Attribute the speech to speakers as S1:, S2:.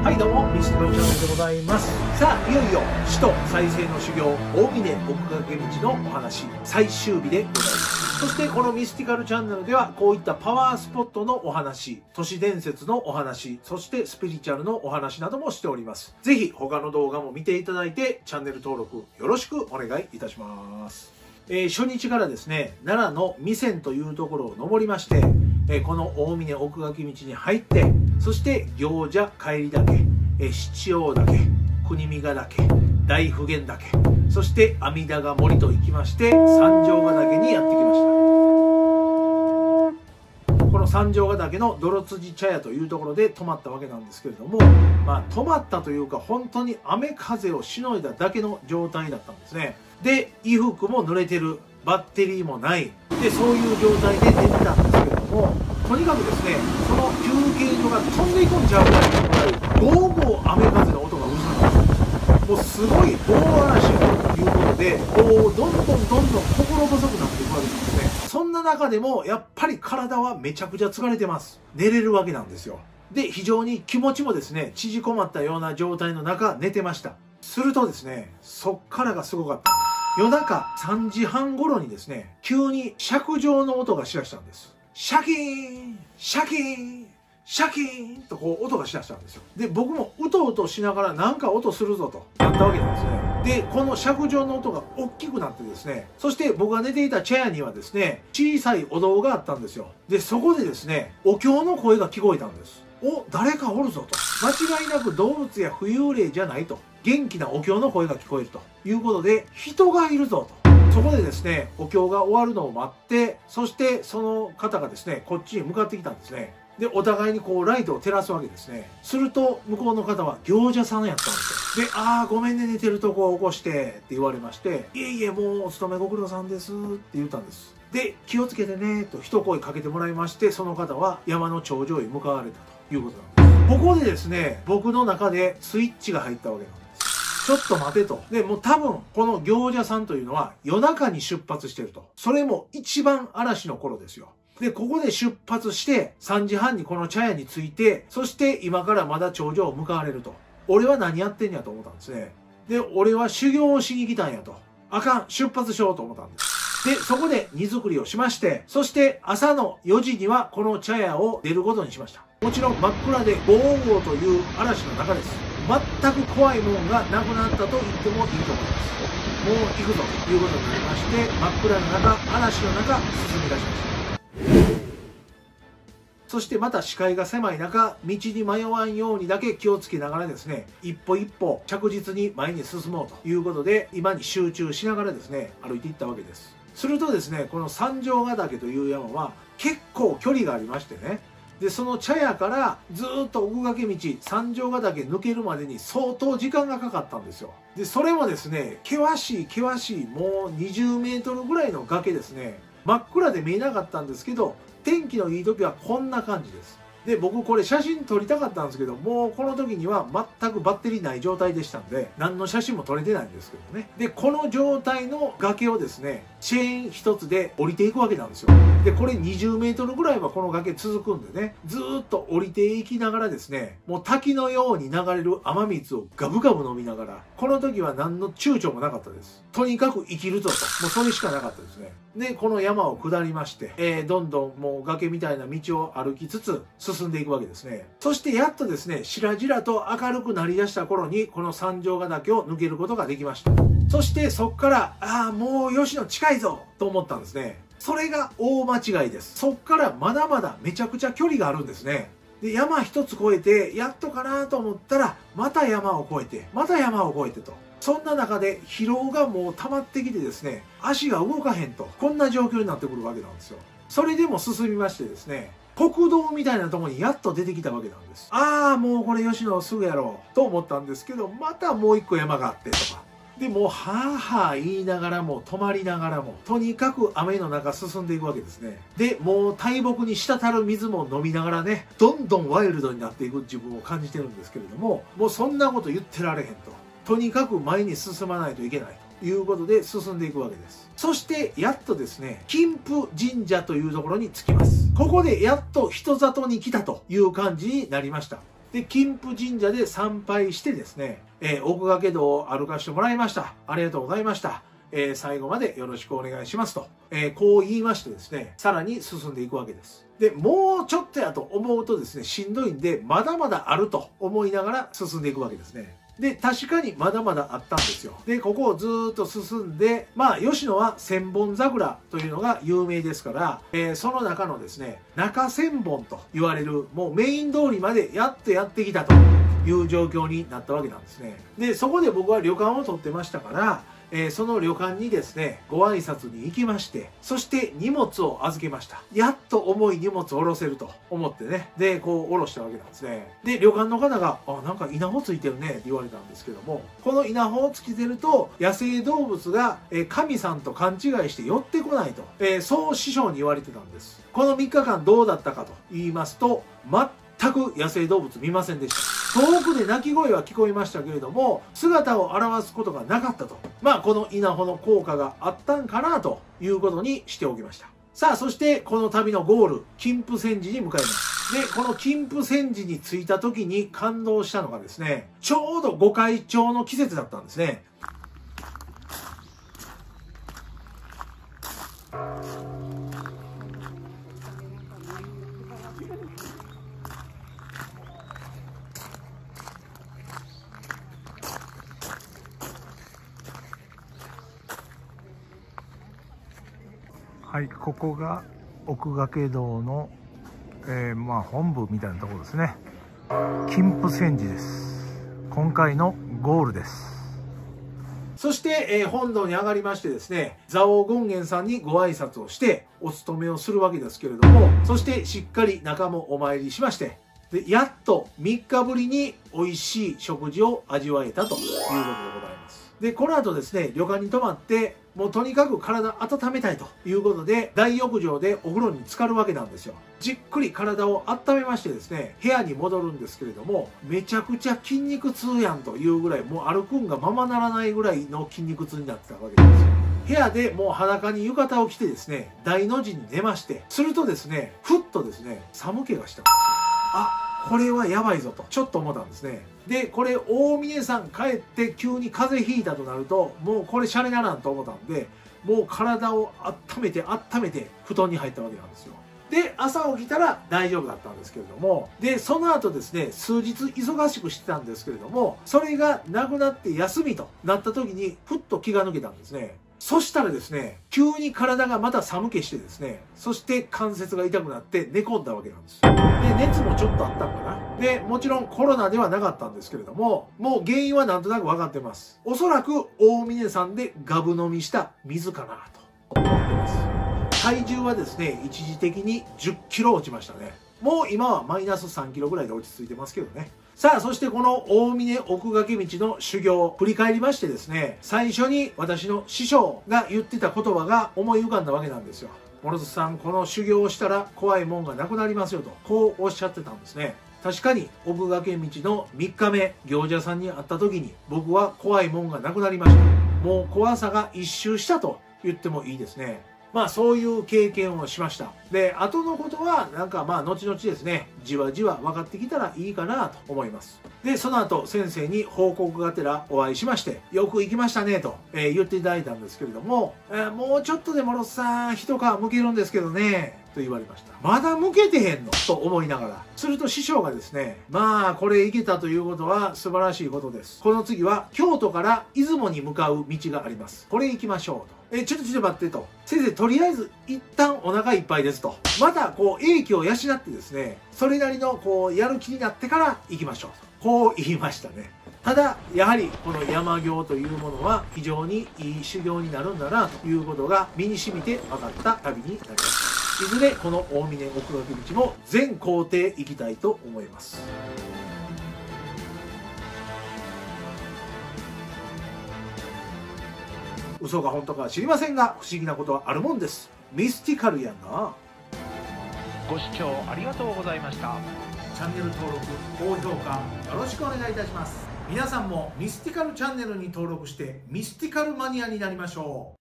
S1: はいどうもミスティカルチャンネルでございます。さあいよいよ死と再生の修行大峰奥掛道のお話最終日でございます。そしてこのミスティカルチャンネルではこういったパワースポットのお話都市伝説のお話そしてスピリチュアルのお話などもしております。ぜひ他の動画も見ていただいてチャンネル登録よろしくお願いいたします。えー、初日からですね奈良の弥山というところを登りましてえこの大峰奥垣道に入ってそして行者帰り岳、え七王岳国見ヶ岳大普賢岳そして阿弥陀ヶ森と行きまして三条ヶ岳にやってきました。この三条ヶ岳の泥辻茶屋というところで泊まったわけなんですけれどもまあ泊まったというか本当に雨風をしのいだだけの状態だったんですね。で衣服も濡れてるバッテリーもない。でそういう状態で寝てたんですけどもとにかくですねその休憩所が飛んでいくんちゃうぐらいゴーゴー雨風の音がうるさかったもうすごい大嵐ということでこうどんどんどんどん心細くなっていくわけなんですね。そんな中でもやっぱり体はめちゃくちゃ疲れてます。寝れるわけなんですよ。で非常に気持ちもですね縮こまったような状態の中寝てました。するとですねそっからがすごかった。夜中3時半頃にですね、急に尺状の音がしだしたんです。シャキーンシャキーンシャキーンとこう音がしだしたんですよ。で、僕もうとうとしながらなんか音するぞとやったわけなんですね。で、この尺状の音が大きくなってですね、そして僕が寝ていたチェアにはですね、小さいお堂があったんですよ。で、そこでですね、お経の声が聞こえたんです。お、誰かおるぞと。間違いなく動物や浮遊霊じゃないと。元気なお経の声が聞こえるということで、人がいるぞと。そこでですね、お経が終わるのを待って、そしてその方がですね、こっちに向かってきたんですね。で、お互いにこうライトを照らすわけですね。すると、向こうの方は行者さんやったんですよ。で、ああ、ごめんね、寝てるとこを起こしてって言われまして、いえいえ、もうお勤めご苦労さんですって言ったんです。で、気をつけてね、と一声かけてもらいまして、その方は山の頂上へ向かわれたということなんです。ここでですね、僕の中でスイッチが入ったわけなんです。ちょっと待てと。で、もう多分、この行者さんというのは夜中に出発してると。それも一番嵐の頃ですよ。で、ここで出発して、3時半にこの茶屋に着いて、そして今からまだ頂上を向かわれると。俺は何やってんやと思ったんですね。で、俺は修行をしに来たんやと。あかん、出発しようと思ったんです。で、そこで荷造りをしまして、そして朝の4時にはこの茶屋を出ることにしました。もちろん真っ暗でゴーゴーという嵐の中です。全く怖いもんがなくなったと言ってもいいと思います。もう行くぞということになりまして、真っ暗の中、嵐の中、進み出しました。そしてまた視界が狭い中、道に迷わんようにだけ気をつけながらですね、一歩一歩着実に前に進もうということで、今に集中しながらですね、歩いていったわけです。するとですね、この三条ヶ岳という山は結構距離がありましてね、でその茶屋からずっと奥掛道三条ヶ岳抜けるまでに相当時間がかかったんですよ。でそれもですね険しい険しいもう20メートルぐらいの崖ですね。真っ暗で見えなかったんですけど天気のいい時はこんな感じです。で僕これ写真撮りたかったんですけどもうこの時には全くバッテリーない状態でしたんで何の写真も撮れてないんですけどね。でこの状態の崖をですねチェーン一つで降りていくわけなんですよ。でこれ20メートルぐらいはこの崖続くんでねずっと降りていきながらですねもう滝のように流れる雨水をガブガブ飲みながらこの時は何の躊躇もなかったです。とにかく生きるぞと。もうそれしかなかったですね。でこの山を下りまして、えー、どんどんもう崖みたいな道を歩きつつ進んでいくわけですね。そしてやっとですねしらじらと明るくなりだした頃にこの三条ヶ岳を抜けることができました。そしてそこからああもう吉野近いぞと思ったんですね。それが大間違いです。そっからまだまだめちゃくちゃ距離があるんですね。で山一つ越えてやっとかなと思ったらまた山を越えてまた山を越えてと。そんな中で疲労がもう溜まってきてですね、足が動かへんと、こんな状況になってくるわけなんですよ。それでも進みましてですね、国道みたいなとこにやっと出てきたわけなんです。ああ、もうこれ吉野すぐやろうと思ったんですけど、またもう一個山があってとか。で、もう、はぁはぁ言いながらも、止まりながらも、とにかく雨の中進んでいくわけですね。で、もう大木に滴る水も飲みながらね、どんどんワイルドになっていく自分を感じてるんですけれども、もうそんなこと言ってられへんと。とにかく前に進まないといけないということで進んでいくわけです。そしてやっとですね、金峰神社というところに着きます。ここでやっと人里に来たという感じになりました。で、金峰神社で参拝してですね、えー、奥掛道を歩かしてもらいました。ありがとうございました。えー、最後までよろしくお願いしますと、えー、こう言いましてですね、さらに進んでいくわけです。で、もうちょっとやと思うとですね、しんどいんで、まだまだあると思いながら進んでいくわけですね。で、確かにまだまだあったんですよ。で、ここをずっと進んで、まあ、吉野は千本桜というのが有名ですから、えー、その中のですね、中千本と言われる、もうメイン通りまでやっとやってきたという状況になったわけなんですね。で、そこで僕は旅館を取ってましたから、えー、その旅館にですね、ご挨拶に行きまして、そして荷物を預けました。やっと重い荷物を下ろせると思ってね、で、こう下ろしたわけなんですね。で、旅館の方が、あ、なんか稲穂ついてるねって言われたんですけども、この稲穂をつけてると、野生動物が、え、神さんと勘違いして寄ってこないと、えー、そう師匠に言われてたんです。この3日間どうだったかと言いますと、全く野生動物見ませんでした。遠くで鳴き声は聞こえましたけれども、姿を現すことがなかったと。まあ、この稲穂の効果があったんかなということにしておきました。さあ、そしてこの旅のゴール、金峰山寺に向かいます。で、この金峰山寺に着いた時に感動したのがですね、ちょうど御開帳の季節だったんですね。はいここが奥掛堂の、えー、まあ本部みたいなところですね。金峰山寺です。今回のゴールです。そして、えー、本堂に上がりましてですね、蔵王権現さんにご挨拶をして、お勤めをするわけですけれども、そしてしっかり中もお参りしまして、でやっと3日ぶりに美味しい食事を味わえたということでございます。で、この後ですね、旅館に泊まって、もうとにかく体温めたいということで、大浴場でお風呂に浸かるわけなんですよ。じっくり体を温めましてですね、部屋に戻るんですけれども、めちゃくちゃ筋肉痛やんというぐらい、もう歩くんがままならないぐらいの筋肉痛になってたわけですよ。部屋でもう裸に浴衣を着てですね、大の字に寝まして、するとですね、ふっとですね、寒気がしたんですよ。あこれはやばいぞと。ちょっと思ったんですね。でこれ大峰さん帰って急に風邪ひいたとなるともうこれシャレならんと思ったんでもう体を温めて温めて布団に入ったわけなんですよ。で朝起きたら大丈夫だったんですけれどもでその後ですね数日忙しくしてたんですけれどもそれがなくなって休みとなった時にふっと気が抜けたんですね。そしたらですね、急に体がまた寒気してですね、そして関節が痛くなって寝込んだわけなんです。で、熱もちょっとあったんかな。で、もちろんコロナではなかったんですけれども、もう原因はなんとなく分かってます。おそらく大峰山でガブ飲みした水かなと思ってます。体重はですね、一時的に10キロ落ちましたね。もう今はマイナス3キロぐらいで落ち着いてますけどね。さあ、そしてこの大峰奥掛道の修行、振り返りましてですね、最初に私の師匠が言ってた言葉が思い浮かんだわけなんですよ。諸津さん、この修行をしたら怖いもんがなくなりますよと、こうおっしゃってたんですね。確かに奥掛道の3日目、行者さんに会った時に僕は怖いもんがなくなりました。もう怖さが一周したと言ってもいいですね。まあそういう経験をしました。で、後のことはなんかまあ後々ですね、じわじわ分かってきたらいいかなと思います。で、その後先生に報告がてらお会いしまして、よく行きましたねと、えー、言っていただいたんですけれども、えー、もうちょっとでもロスさん一皮むけるんですけどね、と言われました。まだ向けてへんの？と思いながら。すると師匠がですね、まあこれいけたということは素晴らしいことです。この次は京都から出雲に向かう道があります。これ行きましょうと。え、ちょっとちょっと待ってと。先生、とりあえず一旦お腹いっぱいですと。また、こう、英気を養ってですね、それなりの、こう、やる気になってから行きましょうと。こう言いましたね。ただ、やはりこの山行というものは非常にいい修行になるんだなということが身に染みて分かった旅になりました。いずれこの大峰奥掛道も全工程行きたいと思います。嘘か本当かは知りませんが不思議なことはあるもんです。ミスティカルやな。
S2: ご視聴ありがとうございました。
S1: チャンネル登録高評価よろしくお願いいたします。皆さんもミスティカルチャンネルに登録してミスティカルマニアになりましょう